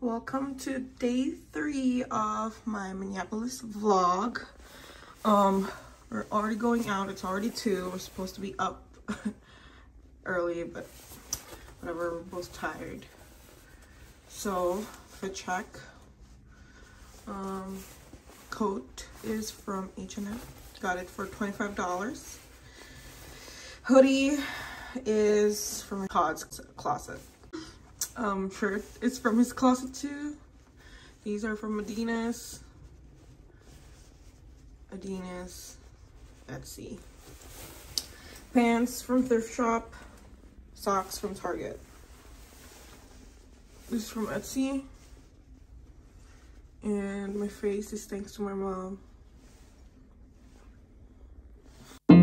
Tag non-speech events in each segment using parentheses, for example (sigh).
Welcome to day three of my Minneapolis vlog. Um, we're already going out. It's already two. We're supposed to be up (laughs) early, but whatever. We're both tired. So, for check, um, coat is from H&M. Got it for $25. Hoodie is from Todd's closet. Um, shirt is from his closet too. These are from Adidas. Adidas. Etsy. Pants from thrift shop. Socks from Target. This is from Etsy. And my face is thanks to my mom. I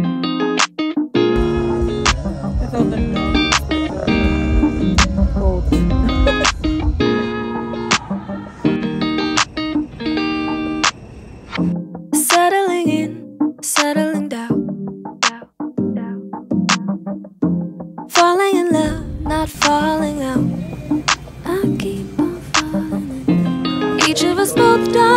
thought that not falling out. I keep on falling. Each of us both done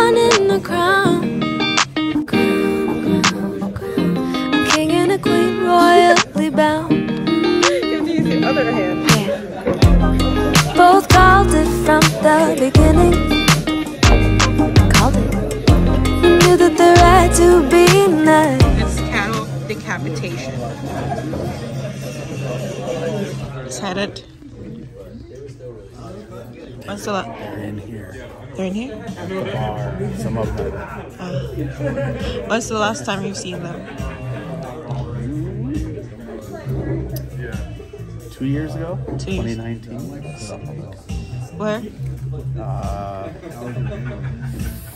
Is that it? What's the la- They're in here. They're in here? The bar. Some of them. What's the last time you've seen them? Two years ago? Two years. 2019. So, Where? uh,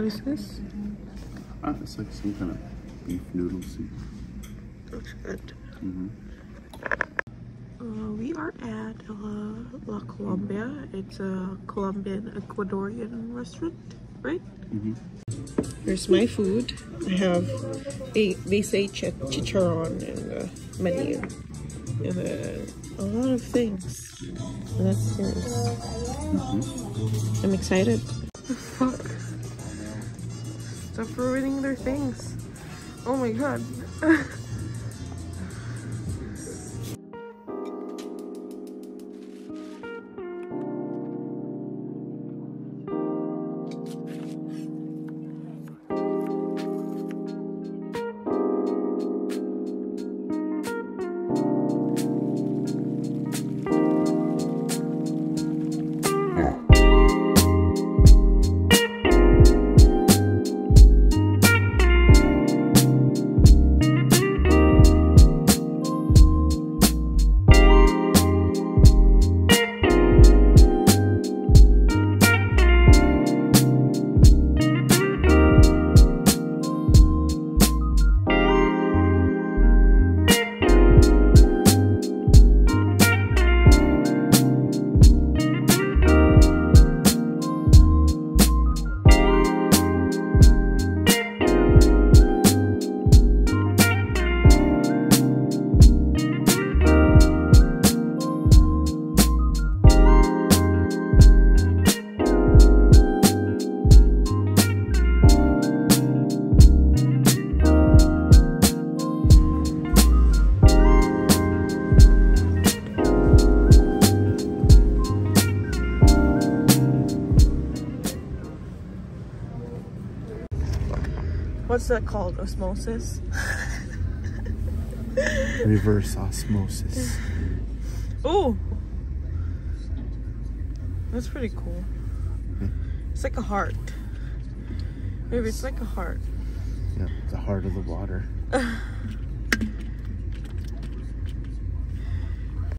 What is this? uh, It's like some kind of beef noodle soup. Looks good. Mm-hmm. Uh, we are at uh, La Colombia. It's a Colombian Ecuadorian restaurant, right? Mm-hmm. Here's my food. I have, they, they say ch- chicharron in the menu. And uh, a lot of things. And that's yours. I'm excited. The (laughs) fuck? Ruining their things. Oh my god. (laughs) What's that called? Osmosis? (laughs) Reverse osmosis. Ooh. That's pretty cool. It's like a heart. Maybe it's like a heart. Yeah, the heart of the water. (sighs)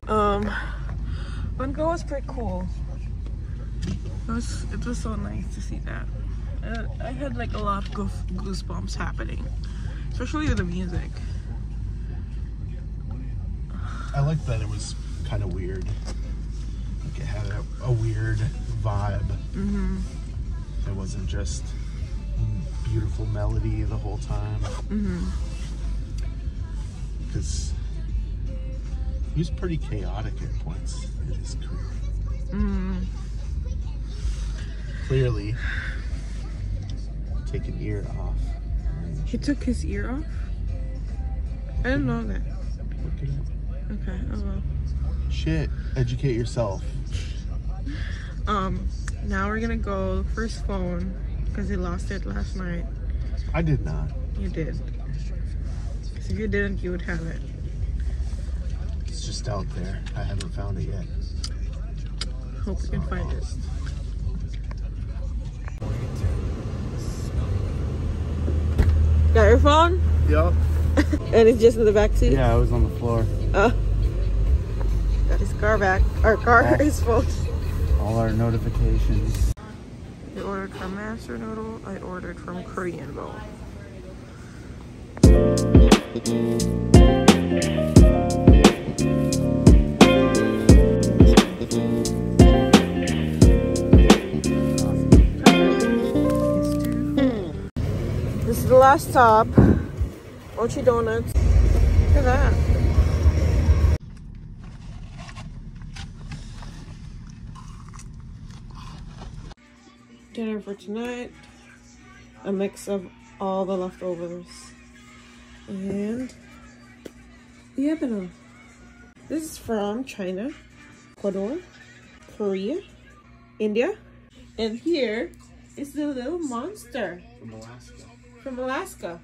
Um, Gogh was pretty cool. It was it was so nice to see that. Uh, I had like a lot of goose- goosebumps happening, especially with the music. I like that it was kind of weird. Like it had a, a weird vibe. Mm-hmm. It wasn't just beautiful melody the whole time. Mm-hmm. Because he was pretty chaotic at points in his career. Mm-hmm. Clearly, take an ear off. He took his ear off. I didn't know that. Look it up. Okay. Oh well. Shit, educate yourself. Um. Now we're gonna go look for his phone because he lost it last night. I did not. You did. if you didn't, you would have it. It's just out there. I haven't found it yet. Hope we can find it. Phone? Yep. And it's just in the back seat? Yeah, I was on the floor. Uh, got his car back. Our car, Oh. his phone. All our notifications. I ordered from Master Noodle. I ordered from Korean Bowl. Last stop. Mochi Donuts. Look at that. Dinner for tonight. A mix of all the leftovers. And the yabana. This is from China, Ecuador, Korea, India. And here is the little monster From Alaska. From Alaska.